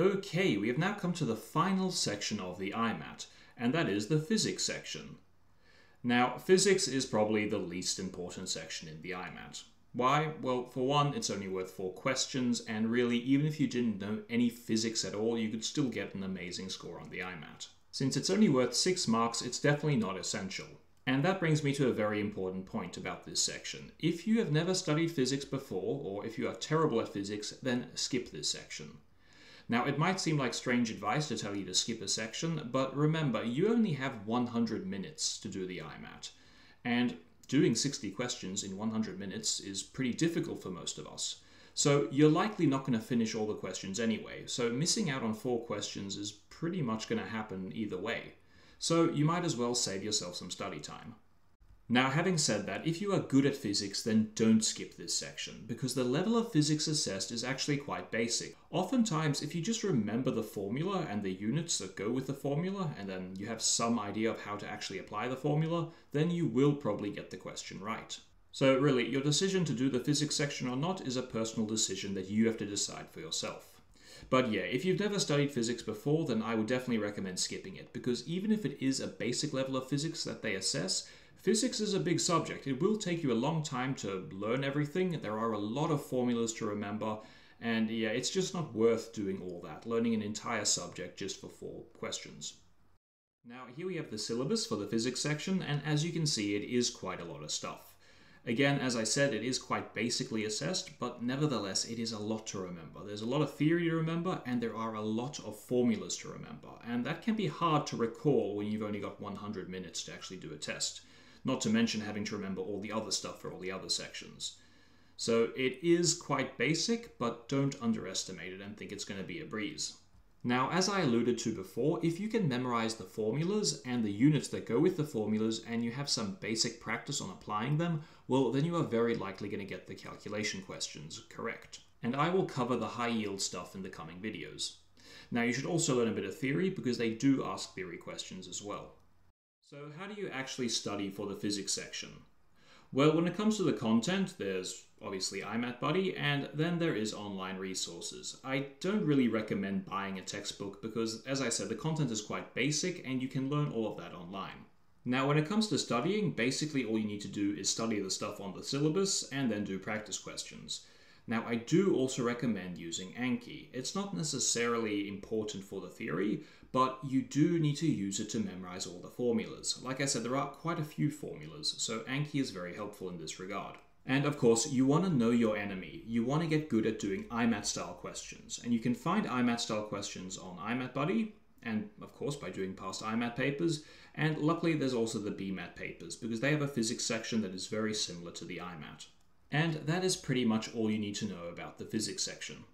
Okay, we have now come to the final section of the IMAT, and that is the physics section. Now, physics is probably the least important section in the IMAT. Why? Well, for one, it's only worth four questions, and really, even if you didn't know any physics at all, you could still get an amazing score on the IMAT. Since it's only worth six marks, it's definitely not essential. And that brings me to a very important point about this section. If you have never studied physics before, or if you are terrible at physics, then skip this section. Now, it might seem like strange advice to tell you to skip a section, but remember, you only have 100 minutes to do the IMAT. And doing 60 questions in 100 minutes is pretty difficult for most of us. So you're likely not going to finish all the questions anyway, so missing out on four questions is pretty much going to happen either way. So you might as well save yourself some study time. Now, having said that, if you are good at physics, then don't skip this section, because the level of physics assessed is actually quite basic. Oftentimes, if you just remember the formula and the units that go with the formula, and then you have some idea of how to actually apply the formula, then you will probably get the question right. So really, your decision to do the physics section or not is a personal decision that you have to decide for yourself. But yeah, if you've never studied physics before, then I would definitely recommend skipping it, because even if it is a basic level of physics that they assess, Physics is a big subject. It will take you a long time to learn everything. There are a lot of formulas to remember, and yeah, it's just not worth doing all that, learning an entire subject just for four questions. Now, here we have the syllabus for the physics section, and as you can see, it is quite a lot of stuff. Again, as I said, it is quite basically assessed, but nevertheless, it is a lot to remember. There's a lot of theory to remember, and there are a lot of formulas to remember, and that can be hard to recall when you've only got 100 minutes to actually do a test not to mention having to remember all the other stuff for all the other sections. So it is quite basic, but don't underestimate it and think it's going to be a breeze. Now, as I alluded to before, if you can memorize the formulas and the units that go with the formulas and you have some basic practice on applying them, well, then you are very likely going to get the calculation questions correct. And I will cover the high yield stuff in the coming videos. Now, you should also learn a bit of theory because they do ask theory questions as well. So how do you actually study for the physics section? Well, when it comes to the content, there's obviously IMAT Buddy, and then there is online resources. I don't really recommend buying a textbook because, as I said, the content is quite basic and you can learn all of that online. Now, when it comes to studying, basically all you need to do is study the stuff on the syllabus and then do practice questions. Now, I do also recommend using Anki. It's not necessarily important for the theory, but you do need to use it to memorize all the formulas. Like I said, there are quite a few formulas, so Anki is very helpful in this regard. And of course, you want to know your enemy. You want to get good at doing IMAT style questions. And you can find IMAT style questions on IMAT Buddy, and of course by doing past IMAT papers. And luckily, there's also the BMAT papers, because they have a physics section that is very similar to the IMAT. And that is pretty much all you need to know about the physics section.